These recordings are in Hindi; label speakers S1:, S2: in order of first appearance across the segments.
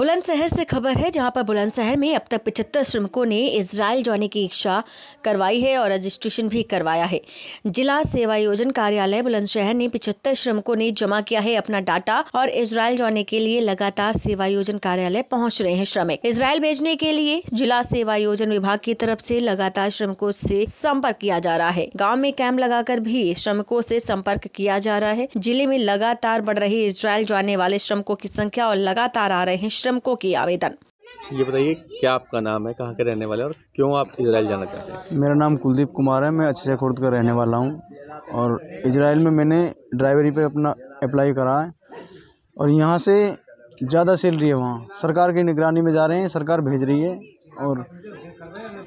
S1: बुलंदशहर से खबर है, जहाँ पर बुलंदशहर में अब तक पिछहत्तर श्रमिकों ने इसराइल जाने की इच्छा करवाई है और रजिस्ट्रेशन भी करवाया है। जिला सेवा योजन कार्यालय बुलंदशहर ने पिछहत्तर श्रमिकों ने जमा किया है अपना डाटा और इसराइल जाने के लिए लगातार सेवा योजन कार्यालय पहुँच रहे हैं श्रमिक। इसराइल भेजने के लिए जिला सेवा योजन विभाग की तरफ़ से लगातार श्रमिकों से संपर्क किया जा रहा है। गाँव में कैंप लगाकर भी श्रमिकों से संपर्क किया जा रहा है। ज़िले में लगातार बढ़ रही इसराइल जाने वाले श्रमिकों की संख्या और लगातार आ रहे हैं श्रमिकों की आवेदन।
S2: ये बताइए क्या आपका नाम है कहाँ के रहने वाले और क्यों आप इसराइल जाना चाहते हैं?
S3: मेरा नाम कुलदीप कुमार है मैं अच्छे खुर्द का रहने वाला हूँ और इसराइल में मैंने ड्राइवरी पे अपना अप्लाई करा है और यहाँ से ज़्यादा सैलरी है वहाँ। सरकार की निगरानी में जा रहे हैं सरकार भेज रही है और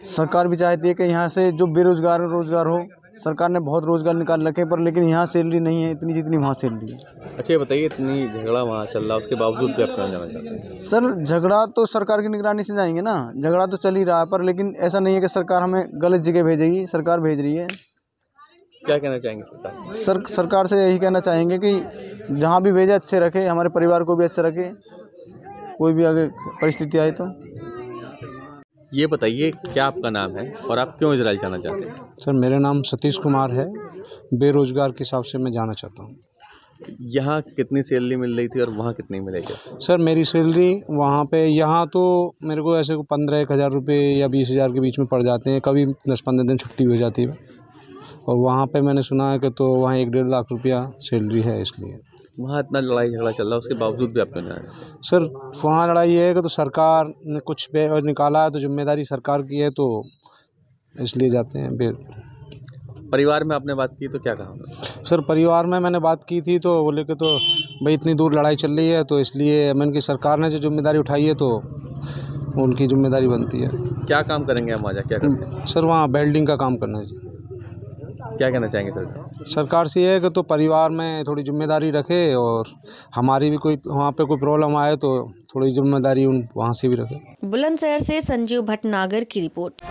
S3: सरकार भी चाहती है कि यहाँ से जो बेरोज़गार रोज़गार हो सरकार ने बहुत रोज़गार निकाल रखे पर लेकिन यहाँ सैलरी नहीं है इतनी जितनी वहाँ सैलरी है।
S2: अच्छा ये बताइए इतनी झगड़ा वहाँ चल रहा है उसके बावजूद भी आप जाना चाहते हैं?
S3: सर झगड़ा तो सरकार की निगरानी से जाएँगे ना। झगड़ा तो चल ही रहा है पर लेकिन ऐसा नहीं है कि सरकार हमें गलत जगह भेजेगी सरकार भेज रही है।
S2: क्या कहना चाहेंगे सरकार?
S3: सर सरकार से यही कहना चाहेंगे कि जहाँ भी भेजे अच्छे रखे हमारे परिवार को भी अच्छा रखे। कोई भी आगे परिस्थिति आए तो।
S2: ये बताइए क्या आपका नाम है और आप क्यों इसराइल जाना चाहते हैं?
S4: सर मेरा नाम सतीश कुमार है। बेरोजगार के हिसाब से मैं जाना चाहता हूँ।
S2: यहाँ कितनी सैलरी मिल रही थी और वहाँ कितनी मिलेगी?
S4: सर मेरी सैलरी वहाँ पे यहाँ तो मेरे को ऐसे को पंद्रह एक हज़ार रुपये या बीस हज़ार के बीच में पड़ जाते हैं। कभी दस पंद्रह दिन छुट्टी हो जाती है। और वहाँ पे मैंने सुना है कि तो वहाँ एक डेढ़ लाख रुपया सैलरी है इसलिए।
S2: वहाँ इतना लड़ाई झगड़ा चल रहा है उसके बावजूद भी आप क्यों जा रहे हैं
S4: सर वहाँ लड़ाई है कि तो सरकार ने कुछ निकाला है तो ज़िम्मेदारी सरकार की है तो इसलिए जाते हैं फिर।
S2: परिवार में आपने बात की तो क्या कहा
S4: सर परिवार में मैंने बात की थी तो बोले कि तो भाई इतनी दूर लड़ाई चल रही है तो इसलिए मैंने की सरकार ने जो ज़िम्मेदारी उठाई है तो उनकी ज़िम्मेदारी बनती है।
S2: क्या काम करेंगे हम आज? क्या करते हैं?
S4: सर वहाँ बेल्डिंग का काम करना है जी।
S2: क्या कहना चाहेंगे सर?
S4: सरकार से ये है कि तो परिवार में थोड़ी ज़िम्मेदारी रखे और हमारी भी कोई वहाँ पे कोई प्रॉब्लम आए तो थोड़ी ज़िम्मेदारी उन वहाँ से भी रखे।
S1: बुलंदशहर से संजीव भटनागर की रिपोर्ट।